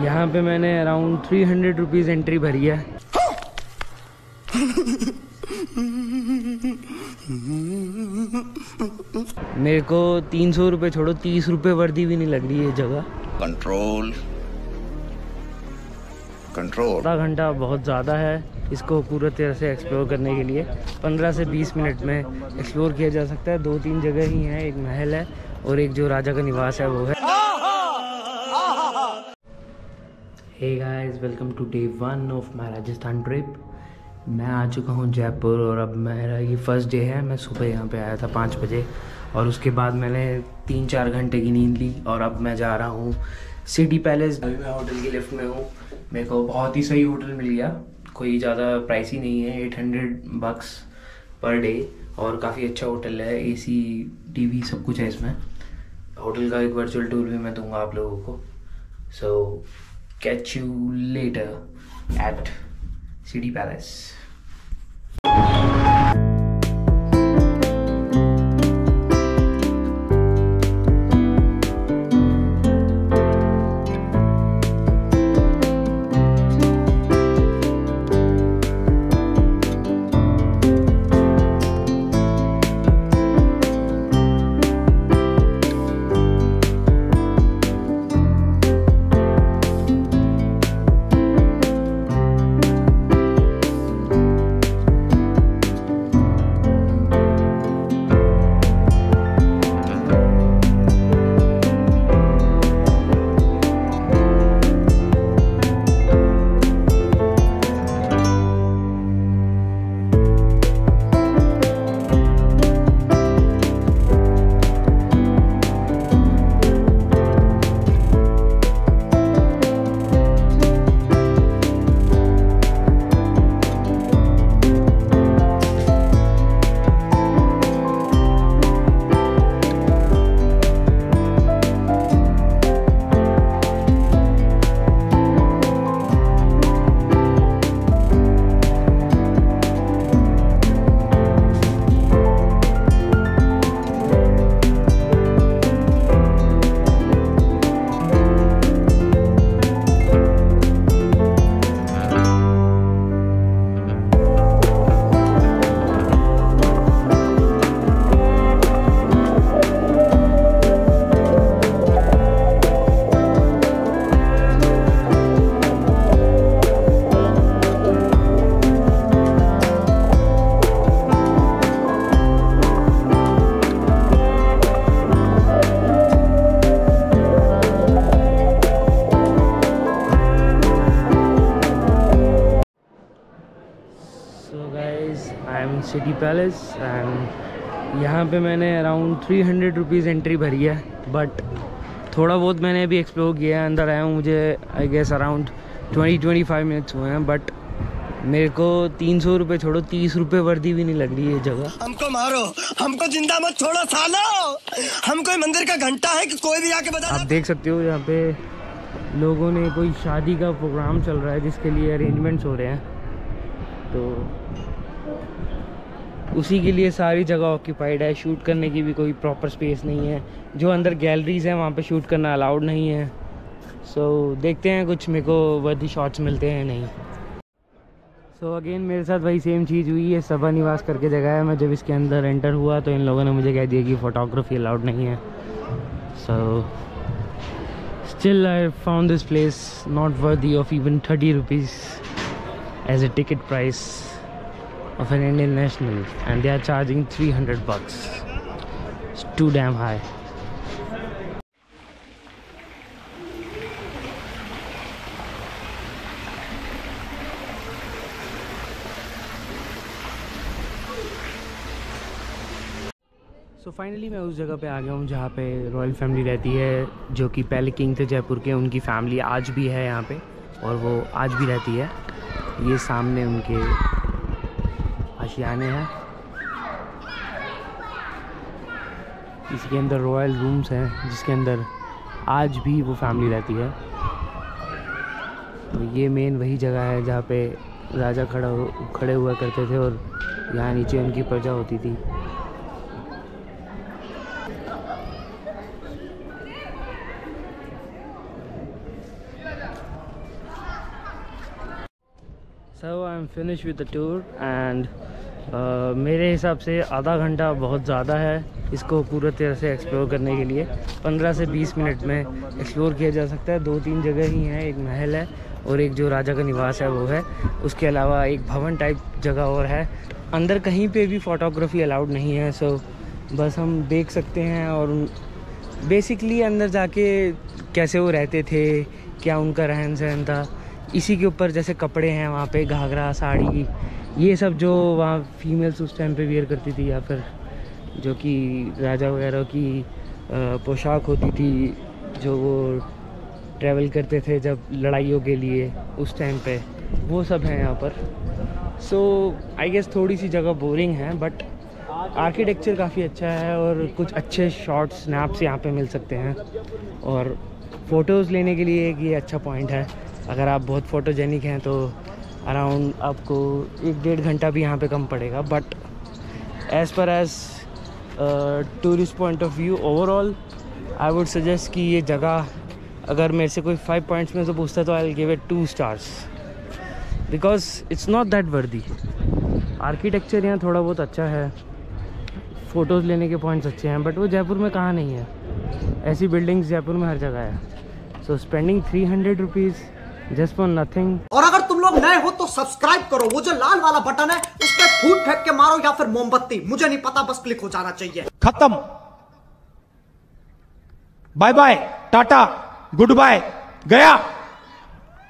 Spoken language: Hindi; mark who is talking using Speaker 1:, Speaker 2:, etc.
Speaker 1: यहाँ पे मैंने around three hundred rupees entry भरी है। मेरे को तीन सौ रुपये छोड़ो तीस रुपये वर्दी भी नहीं लग रही है जगह।
Speaker 2: कंट्रोल कंट्रोल
Speaker 1: आधा घंटा बहुत ज़्यादा है इसको पूरी तरह से एक्सप्लोर करने के लिए। 15 से 20 मिनट में एक्सप्लोर किया जा सकता है। दो तीन जगह ही हैं एक महल है और एक जो राजा का निवास है वो है। Hey guys welcome to day one of my Rajasthan trip मैं आ चुका हूँ जयपुर और अब मेरा ये फ़र्स्ट डे है। मैं सुबह यहाँ पे आया था पाँच बजे और उसके बाद मैंने तीन चार घंटे की नींद ली और अब मैं जा रहा हूँ सिटी पैलेस अभी मैं होटल की लिफ्ट में हूँ। मेरे को बहुत ही सही होटल मिल गया। कोई ज़्यादा प्राइस ही नहीं है। Eight hundred bucks per day और काफ़ी अच्छा होटल है। ए सी टी सब कुछ है इसमें। होटल का एक वर्चुअल टूर भी मैं दूँगा आप लोगों को। So catch you later at City Palace so City Palace and यहाँ पे मैंने around three hundred rupees entry भरी है बट थोड़ा बहुत मैंने अभी एक्सप्लोर किया है अंदर आया हूँ मुझे I guess around twenty twenty five minutes हुए हैं बट मेरे को तीन सौ रुपये छोड़ो तीस रुपये वर्दी भी नहीं लग रही है जगह।
Speaker 3: हमको मारो हमको ज़िंदा मत छोड़ो सालो! हम कोई मंदिर का घंटा है कि कोई भी आके बता
Speaker 1: आप देख सकते हो यहाँ पे लोगों ने कोई शादी का प्रोग्राम चल रहा है जिसके लिए अरेंजमेंट्स हो रहे हैं। तो उसी के लिए सारी जगह ऑक्यूपाइड है। शूट करने की भी कोई प्रॉपर स्पेस नहीं है। जो अंदर गैलरीज हैं वहाँ पे शूट करना अलाउड नहीं है। सो so, देखते हैं कुछ मेरे को वर्दी शॉट्स मिलते हैं नहीं। सो so, अगेन मेरे साथ वही सेम चीज़ हुई है। सभा निवास करके जगह है। मैं जब इसके अंदर एंटर हुआ तो इन लोगों ने मुझे कह दिया कि फ़ोटोग्राफी अलाउड नहीं है। So still I found this place not worthy of even thirty rupees as a ticket price of an Indian national, and they are charging 300 bucks. It's too damn high. So finally मैं उस जगह पे आ गया हूँ जहाँ पे रॉयल फैमिली रहती है, जो कि पहले किंग थे जयपुर के, उनकी फैमिली आज भी है यहाँ पे, और वो आज भी रहती है ये सामने उनके आशियाने हैं। इसके अंदर रॉयल रूम्स हैं, जिसके अंदर आज भी वो फैमिली रहती है। तो ये मेन वही जगह है जहाँ पे राजा खड़ा खड़े हुआ करते थे और यहाँ नीचे उनकी प्रजा होती थी। So I am finish with the tour and मेरे हिसाब से आधा घंटा बहुत ज़्यादा है इसको पूरा तरह से एक्सप्लोर करने के लिए। 15 से 20 मिनट में एक्सप्लोर किया जा सकता है। दो तीन जगह ही हैं, एक महल है और एक जो राजा का निवास है वो है। उसके अलावा एक भवन टाइप जगह और है। अंदर कहीं पे भी फ़ोटोग्राफी अलाउड नहीं है सो बस हम देख सकते हैं और बेसिकली अंदर जाके कैसे वो रहते थे, क्या उनका रहन सहन था। इसी के ऊपर जैसे कपड़े हैं वहाँ पे, घाघरा, साड़ी ये सब जो वहाँ फीमेल्स उस टाइम पे वियर करती थी या फिर जो कि राजा वगैरह की पोशाक होती थी, जो वो ट्रैवल करते थे जब लड़ाइयों के लिए उस टाइम पे, वो सब है यहाँ पर। सो आई गेस थोड़ी सी जगह बोरिंग है बट आर्किटेक्चर काफ़ी अच्छा है और कुछ अच्छे शॉर्ट स्नैप्स यहाँ पे मिल सकते हैं। और फ़ोटोज़ लेने के लिए एक ये अच्छा पॉइंट है। अगर आप बहुत फ़ोटोजेनिक हैं तो अराउंड आपको एक डेढ़ घंटा भी यहाँ पे कम पड़ेगा but as per as tourist point of view overall I would suggest कि ये जगह अगर मेरे से कोई फाइव पॉइंट्स में से पूछता तो I will give it two stars because it's not that worthy architecture यहाँ थोड़ा बहुत अच्छा है। फ़ोटोज़ लेने के पॉइंट्स अच्छे हैं बट वो जयपुर में कहाँ नहीं है। ऐसी बिल्डिंग्स जयपुर में हर जगह है। So spending three hundred rupees just for nothing
Speaker 2: और अगर लोग नए हो तो सब्सक्राइब करो। वो जो लाल वाला बटन है, उस पर फूट फेंक के मारो या फिर मोमबत्ती। मुझे नहीं पता, बस क्लिक हो जाना चाहिए।
Speaker 4: खत्म। Bye bye tata good bye गया।